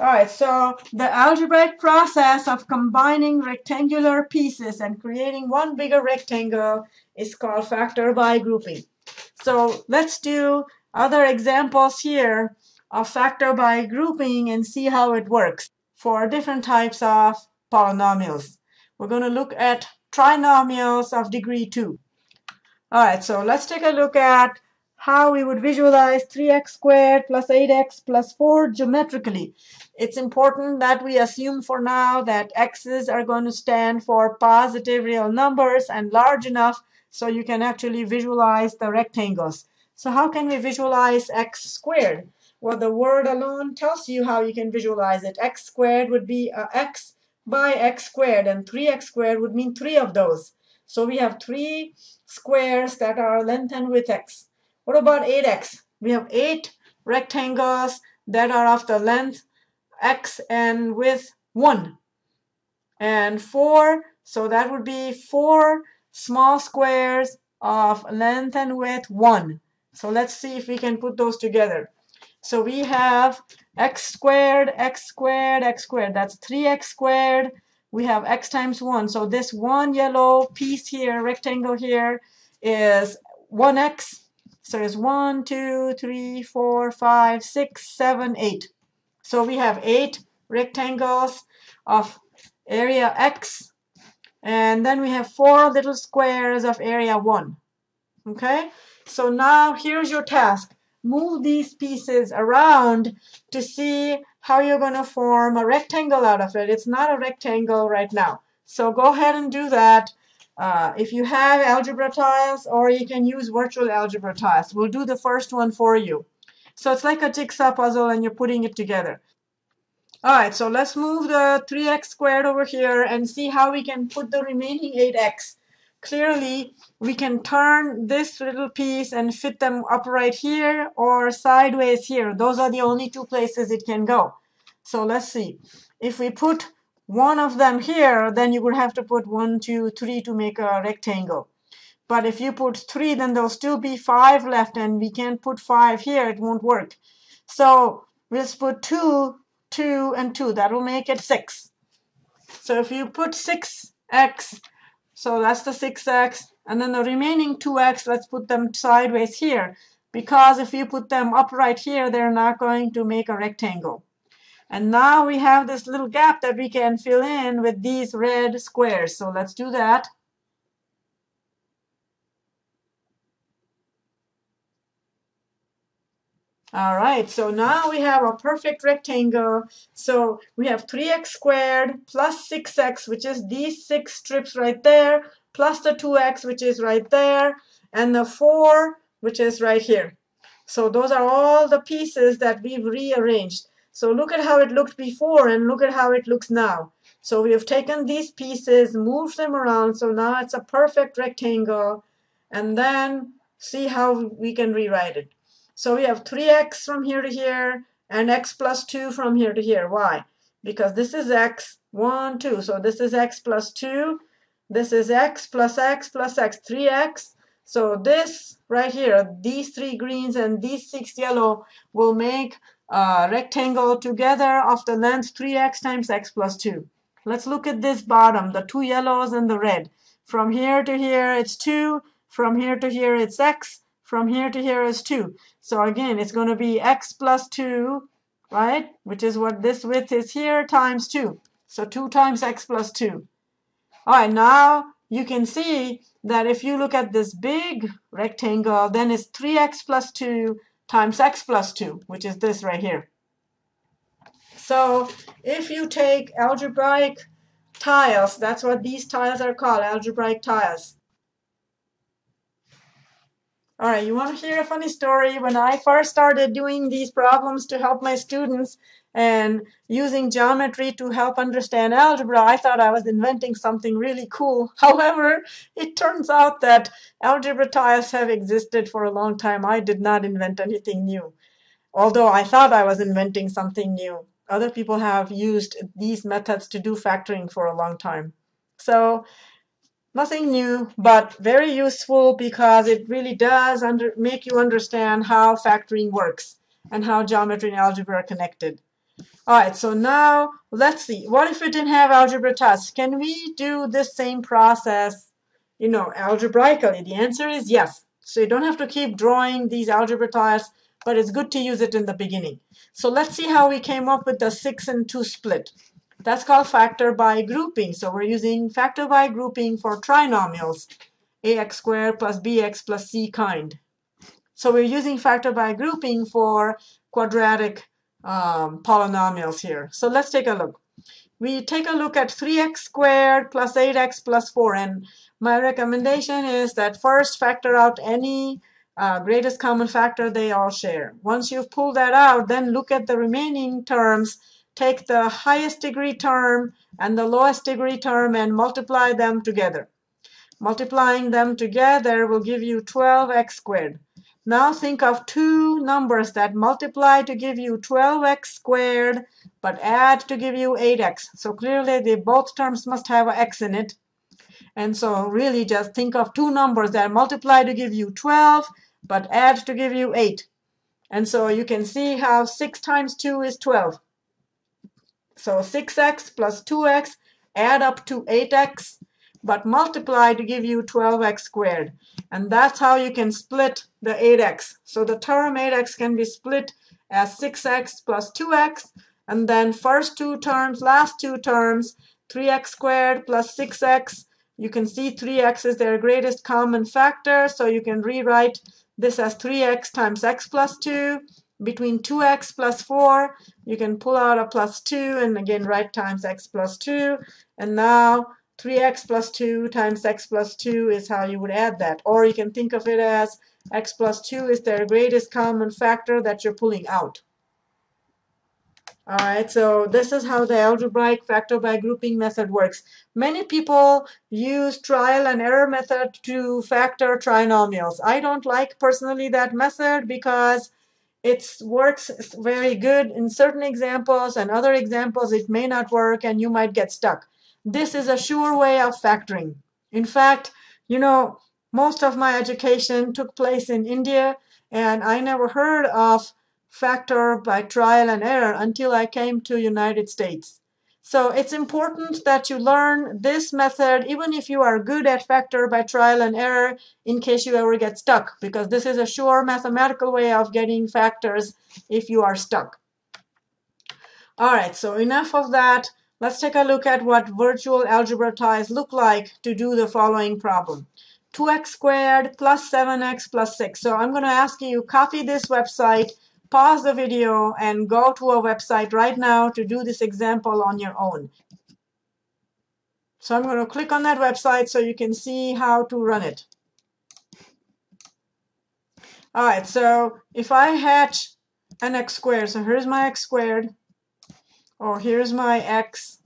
All right, so the algebraic process of combining rectangular pieces and creating one bigger rectangle is called factor by grouping. So let's do other examples here of factor by grouping and see how it works for different types of polynomials. We're going to look at trinomials of degree 2. All right, so let's take a look at how we would visualize 3x squared plus 8x plus 4 geometrically. It's important that we assume for now that x's are going to stand for positive real numbers and large enough so you can actually visualize the rectangles. So how can we visualize x squared? Well, the word alone tells you how you can visualize it. x squared would be x by x squared, and 3x squared would mean three of those. So we have three squares that are length and width x. What about 8x? We have eight rectangles that are of the length x and width 1. And 4, so that would be 4 small squares of length and width 1. So let's see if we can put those together. So we have x squared, x squared, x squared. That's 3x squared. We have x times 1. So this one yellow piece here, rectangle here, is 1x so there's one, two, three, four, five, six, seven, eight. So we have eight rectangles of area X. And then we have four little squares of area 1. Okay? So now here's your task. Move these pieces around to see how you're going to form a rectangle out of it. It's not a rectangle right now. So go ahead and do that. Uh, if you have algebra tiles, or you can use virtual algebra tiles. We'll do the first one for you. So it's like a jigsaw puzzle and you're putting it together. All right, so let's move the 3x squared over here and see how we can put the remaining 8x. Clearly, we can turn this little piece and fit them upright here or sideways here. Those are the only two places it can go. So let's see. If we put one of them here, then you would have to put one, two, three to make a rectangle. But if you put three, then there'll still be five left, and we can't put five here. It won't work. So let's put two, two, and two. That will make it six. So if you put 6x, so that's the 6x, and then the remaining 2x, let's put them sideways here. Because if you put them upright here, they're not going to make a rectangle. And now we have this little gap that we can fill in with these red squares. So let's do that. All right, so now we have a perfect rectangle. So we have 3x squared plus 6x, which is these six strips right there, plus the 2x, which is right there, and the 4, which is right here. So those are all the pieces that we've rearranged. So look at how it looked before and look at how it looks now. So we have taken these pieces, moved them around, so now it's a perfect rectangle. And then see how we can rewrite it. So we have 3x from here to here and x plus 2 from here to here. Why? Because this is x, 1, 2. So this is x plus 2. This is x plus x plus x, 3x. So this right here, these three greens and these six yellow will make uh, rectangle together of the length 3x times x plus 2. Let's look at this bottom, the two yellows and the red. From here to here, it's 2. From here to here, it's x. From here to here is 2. So again, it's going to be x plus 2, right? Which is what this width is here, times 2. So 2 times x plus 2. All right, now you can see that if you look at this big rectangle, then it's 3x plus 2 times x plus 2, which is this right here. So if you take algebraic tiles, that's what these tiles are called, algebraic tiles. All right, you want to hear a funny story? When I first started doing these problems to help my students, and using geometry to help understand algebra, I thought I was inventing something really cool. However, it turns out that algebra tiles have existed for a long time. I did not invent anything new, although I thought I was inventing something new. Other people have used these methods to do factoring for a long time. So nothing new, but very useful because it really does under, make you understand how factoring works and how geometry and algebra are connected. All right, so now let's see. What if we didn't have algebra tests? Can we do this same process, you know, algebraically? The answer is yes. So you don't have to keep drawing these algebra tests, but it's good to use it in the beginning. So let's see how we came up with the 6 and 2 split. That's called factor by grouping. So we're using factor by grouping for trinomials, ax squared plus bx plus c kind. So we're using factor by grouping for quadratic um, polynomials here. So let's take a look. We take a look at 3x squared plus 8x plus 4. And my recommendation is that first factor out any uh, greatest common factor they all share. Once you've pulled that out, then look at the remaining terms. Take the highest degree term and the lowest degree term and multiply them together. Multiplying them together will give you 12x squared. Now think of two numbers that multiply to give you 12x squared, but add to give you 8x. So clearly, the both terms must have an x in it. And so really just think of two numbers that multiply to give you 12, but add to give you 8. And so you can see how 6 times 2 is 12. So 6x plus 2x add up to 8x, but multiply to give you 12x squared. And that's how you can split the 8x. So the term 8x can be split as 6x plus 2x, and then first two terms, last two terms, 3x squared plus 6x. You can see 3x is their greatest common factor, so you can rewrite this as 3x times x plus 2. Between 2x plus 4, you can pull out a plus 2, and again write times x plus 2. And now 3x plus 2 times x plus 2 is how you would add that. Or you can think of it as x plus 2 is their greatest common factor that you're pulling out. All right, so this is how the algebraic factor by grouping method works. Many people use trial and error method to factor trinomials. I don't like personally that method because it works very good in certain examples and other examples it may not work and you might get stuck. This is a sure way of factoring. In fact, you know, most of my education took place in India, and I never heard of factor by trial and error until I came to United States. So it's important that you learn this method even if you are good at factor by trial and error in case you ever get stuck because this is a sure mathematical way of getting factors if you are stuck. All right, so enough of that. Let's take a look at what virtual algebra tiles look like to do the following problem. 2x squared plus 7x plus 6. So I'm going to ask you copy this website, pause the video, and go to a website right now to do this example on your own. So I'm going to click on that website so you can see how to run it. All right, so if I hatch an x squared, so here's my x squared, or here's my x.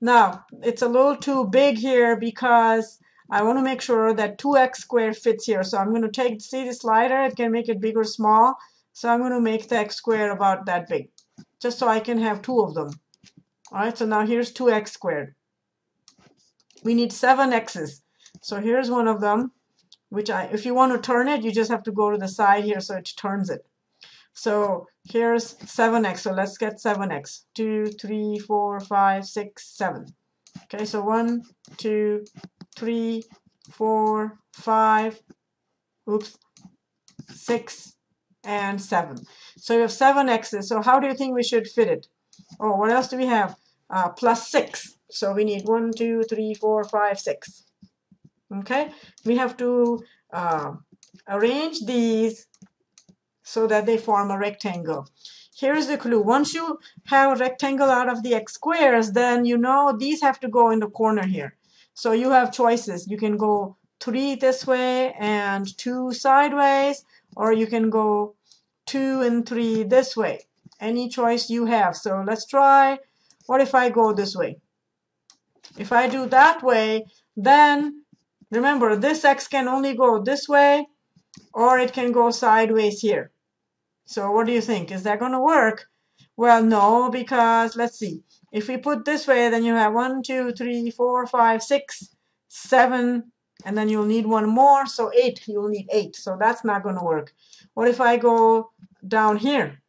Now, it's a little too big here because I want to make sure that 2x squared fits here. So I'm going to take, see the slider, it can make it big or small. So I'm going to make the x squared about that big, just so I can have two of them. All right, so now here's 2x squared. We need seven x's. So here's one of them, which I, if you want to turn it, you just have to go to the side here so it turns it. So here's 7x. So let's get 7x. 2, 3, 4, 5, 6, 7. Okay, so 1, 2, 3, 4, 5, oops, 6, and 7. So you have 7 x's. So how do you think we should fit it? Oh, what else do we have? Uh, plus 6. So we need 1, 2, 3, 4, 5, 6. Okay, we have to uh, arrange these so that they form a rectangle. Here's the clue. Once you have a rectangle out of the x squares, then you know these have to go in the corner here. So you have choices. You can go 3 this way and 2 sideways, or you can go 2 and 3 this way. Any choice you have. So let's try, what if I go this way? If I do that way, then remember this x can only go this way, or it can go sideways here. So what do you think? Is that going to work? Well, no, because let's see. If we put this way, then you have one, two, three, four, five, six, seven, and then you'll need one more. So 8, you'll need 8. So that's not going to work. What if I go down here?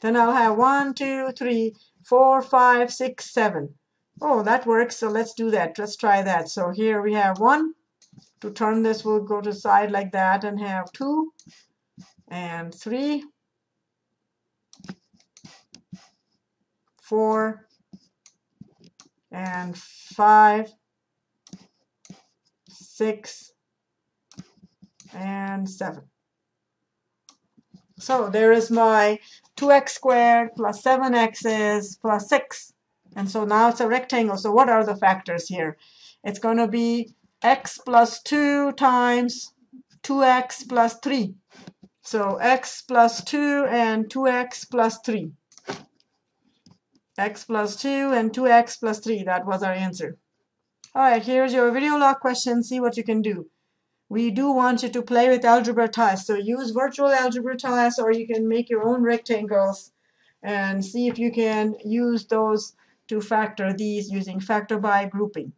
Then I'll have 1, 2, 3, 4, 5, 6, 7. Oh, that works. So let's do that. Let's try that. So here we have 1. To turn this, we'll go to side like that and have 2 and 3, 4, and 5, 6, and 7. So there is my 2x squared plus 7x is plus 6. And so now it's a rectangle. So what are the factors here? It's going to be x plus 2 times 2x plus 3. So x plus 2 and 2x plus 3. x plus 2 and 2x plus 3. That was our answer. All right, here's your video log question. See what you can do we do want you to play with algebra tiles. So use virtual algebra tiles or you can make your own rectangles and see if you can use those to factor these using factor by grouping.